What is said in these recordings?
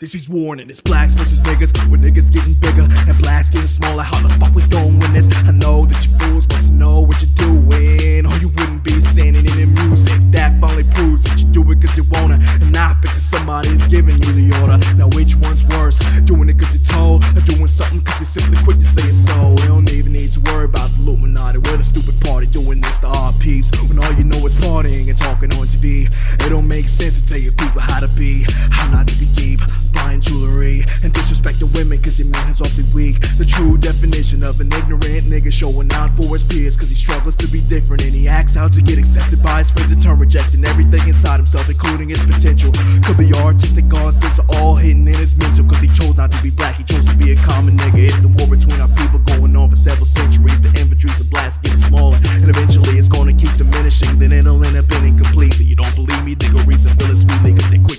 This week's warning, it's blacks versus niggas, with niggas getting bigger and blacks getting smaller. How the fuck we gon' win this? I know that you fools must know what you're doing, or you wouldn't be saying in the music. That finally proves that you do it cause you wanna, and not because somebody is giving you the order. Now which one's worse? Doing it cause you're told, or doing something cause you're simply quick to say it so? We don't even need to worry about the Illuminati. We're the stupid party doing this to our peeps, when all you know is partying and talking on TV. It don't make sense to tell your to be, how not to be deep buying jewelry and disrespecting women cause your man is awfully weak. The true definition of an ignorant nigga showing out for his peers cause he struggles to be different and he acts out to get accepted by his friends and turn rejecting everything inside himself, including his potential. Could be artistic gods, things are all hidden in his mental cause he chose not to be black, he chose to be a common nigga. It's the war between our people going on for several centuries. The infantry's of blacks getting smaller and eventually it's gonna keep diminishing, then it'll end up ending completely. You don't believe me? Dig a recent Phillis Wheatley cause they quick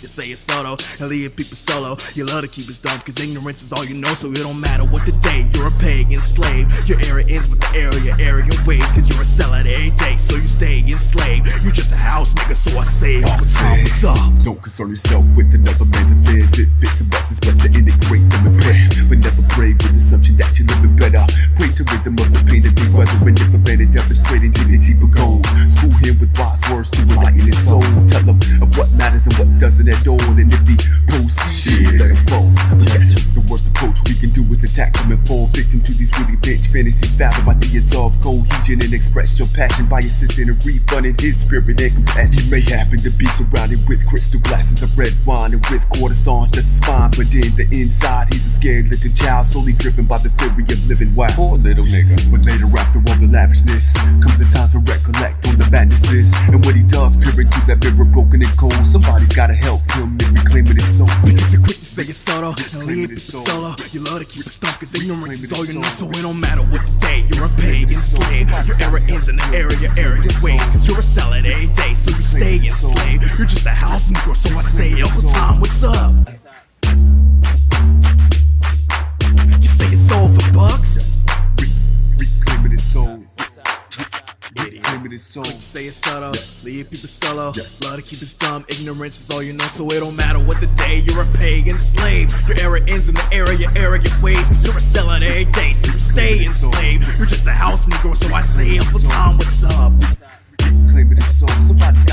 to say it's solo and leave people solo. You love to keep it dumb, cause ignorance is all you know, so it don't matter what the day. You're a pagan slave. Your era ends with the era, your arrogant ways, cause you're a seller every day, so you stay enslaved. You're just a house nigga, so I say, what's up? Don't concern yourself with another man's affairs. It fits and bust, it's best to integrate them in prayer. But never pray with the assumption that you're living better. Pray to rhythm of the pain that they weather and never been demonstrating dignity for gold. School him with wise words to enlighten his soul. Tell him of what matters and what doesn't at all. And if he can attack him and fall victim to these really bitch fantasies. Fathom by the of cohesion and express your passion by assisting and refunding his spirit and compassion. You may happen to be surrounded with crystal glasses of red wine and with courtesans just as fine, but in the inside he's a scared little child, solely driven by the theory of living wild. Poor little nigga. But later, after all the lavishness, Somebody's gotta help him in reclaiming his soul. Because you're quick to say it's solo and Reclaiming leave his people soul. solo. You love to keep it stuck cause ignorance is Reclaiming all his you know, so it don't matter what the day. You're a pagan slave. Your era ends in the era, your arrogant ways, cause you're a seller every day, so you stay enslaved. You're just a house nigga, so I say, Uncle Tom, what's up? You say it's all for bucks? Re- reclaiming his soul. Reclaiming his soul staying subtle. Leave people solo. Love to keep us dumb. Ignorance is all you know, so it don't matter what the day. You're a pagan slave. Your era ends in the era, your arrogant ways. Cause you're a sellout every day, so you stay enslaved. You're just a house nigga, so I say, I'm time, what's up? It is so.